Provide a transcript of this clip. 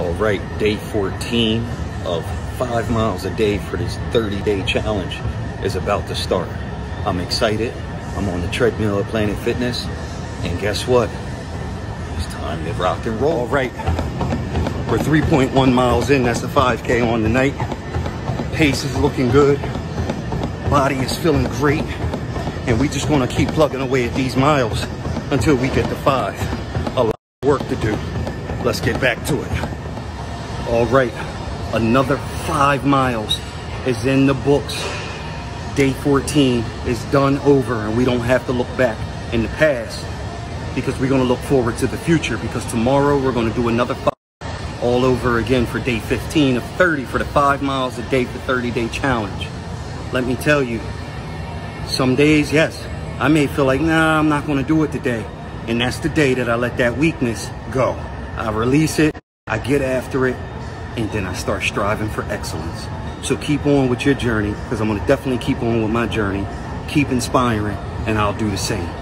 All right, day 14 of five miles a day for this 30 day challenge is about to start. I'm excited. I'm on the treadmill at Planet Fitness. And guess what? It's time to rock and roll. All right, we're 3.1 miles in. That's the 5K on the night. Pace is looking good. Body is feeling great. And we just gonna keep plugging away at these miles until we get to five. A lot of work to do. Let's get back to it. All right, another five miles is in the books. Day 14 is done over and we don't have to look back in the past because we're gonna look forward to the future because tomorrow we're gonna do another five all over again for day 15 of 30 for the five miles a day for 30 day challenge. Let me tell you, some days, yes, I may feel like, nah, I'm not gonna do it today. And that's the day that I let that weakness go. I release it, I get after it, and then I start striving for excellence. So keep on with your journey, because I'm gonna definitely keep on with my journey. Keep inspiring, and I'll do the same.